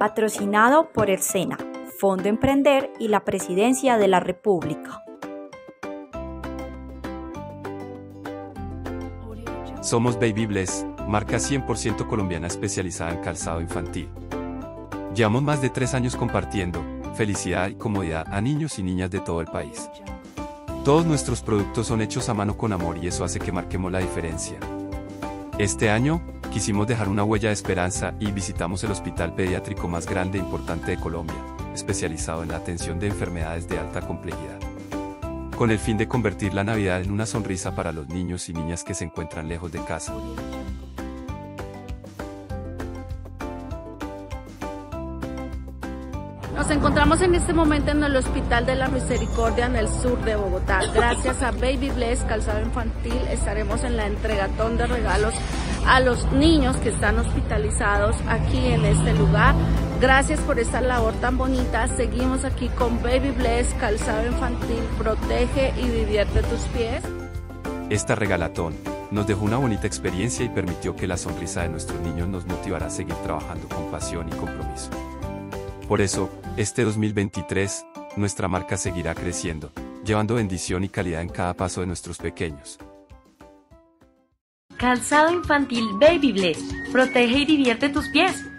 patrocinado por el SENA, Fondo Emprender y la Presidencia de la República. Somos Baby Bless, marca 100% colombiana especializada en calzado infantil. Llevamos más de tres años compartiendo felicidad y comodidad a niños y niñas de todo el país. Todos nuestros productos son hechos a mano con amor y eso hace que marquemos la diferencia. Este año, quisimos dejar una huella de esperanza y visitamos el hospital pediátrico más grande e importante de Colombia, especializado en la atención de enfermedades de alta complejidad con el fin de convertir la Navidad en una sonrisa para los niños y niñas que se encuentran lejos de casa. Nos encontramos en este momento en el Hospital de la Misericordia en el sur de Bogotá. Gracias a Baby Bless Calzado Infantil estaremos en la entregatón de regalos a los niños que están hospitalizados aquí en este lugar. Gracias por esta labor tan bonita. Seguimos aquí con Baby Bless, calzado infantil, protege y divierte tus pies. Esta regalatón nos dejó una bonita experiencia y permitió que la sonrisa de nuestros niños nos motivara a seguir trabajando con pasión y compromiso. Por eso, este 2023, nuestra marca seguirá creciendo, llevando bendición y calidad en cada paso de nuestros pequeños. Calzado infantil Baby Bless. Protege y divierte tus pies.